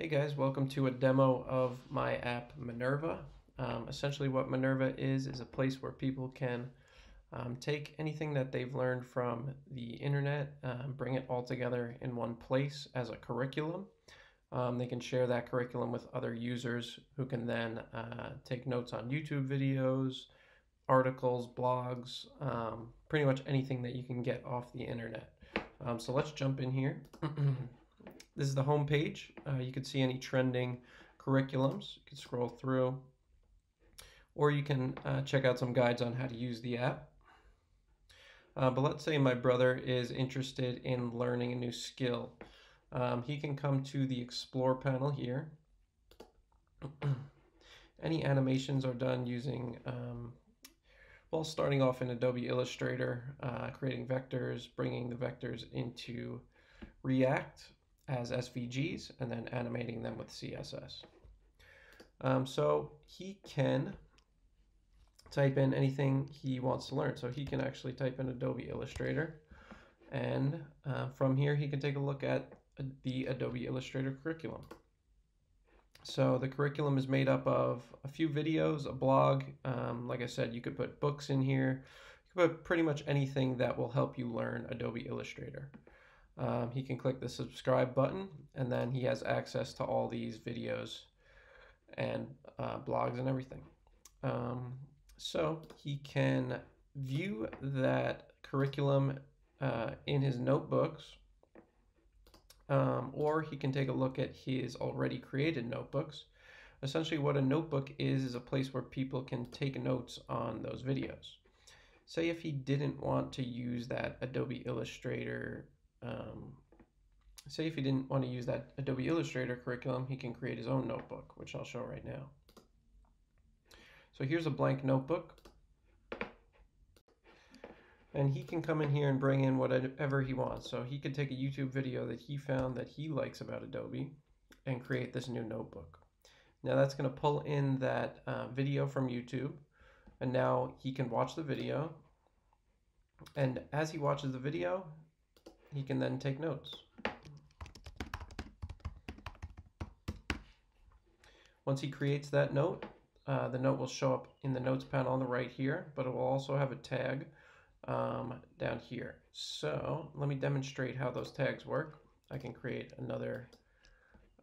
Hey guys, welcome to a demo of my app Minerva. Um, essentially what Minerva is, is a place where people can um, take anything that they've learned from the internet, uh, bring it all together in one place as a curriculum. Um, they can share that curriculum with other users who can then uh, take notes on YouTube videos, articles, blogs, um, pretty much anything that you can get off the internet. Um, so let's jump in here. This is the home page. Uh, you can see any trending curriculums. You can scroll through, or you can uh, check out some guides on how to use the app. Uh, but let's say my brother is interested in learning a new skill. Um, he can come to the Explore panel here. any animations are done using, um, well, starting off in Adobe Illustrator, uh, creating vectors, bringing the vectors into React, as SVGs and then animating them with CSS. Um, so he can type in anything he wants to learn. So he can actually type in Adobe Illustrator and uh, from here he can take a look at the Adobe Illustrator curriculum. So the curriculum is made up of a few videos, a blog. Um, like I said, you could put books in here. You could put pretty much anything that will help you learn Adobe Illustrator um, he can click the subscribe button and then he has access to all these videos and uh, blogs and everything. Um, so he can view that curriculum uh, in his notebooks um, or he can take a look at his already created notebooks. Essentially what a notebook is is a place where people can take notes on those videos. Say if he didn't want to use that Adobe Illustrator um, say if he didn't want to use that Adobe Illustrator curriculum, he can create his own notebook, which I'll show right now. So here's a blank notebook. And he can come in here and bring in whatever he wants. So he could take a YouTube video that he found that he likes about Adobe and create this new notebook. Now that's going to pull in that uh, video from YouTube. And now he can watch the video. And as he watches the video, he can then take notes. Once he creates that note, uh, the note will show up in the notes panel on the right here, but it will also have a tag um, down here. So let me demonstrate how those tags work. I can create another,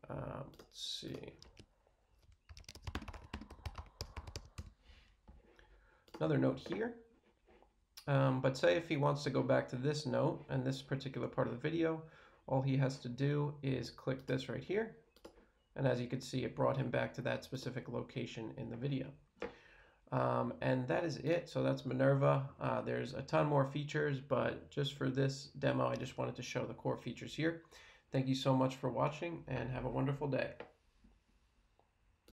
uh, let's see, another note here. Um, but say if he wants to go back to this note and this particular part of the video, all he has to do is click this right here. And as you can see, it brought him back to that specific location in the video. Um, and that is it. So that's Minerva. Uh, there's a ton more features, but just for this demo, I just wanted to show the core features here. Thank you so much for watching and have a wonderful day.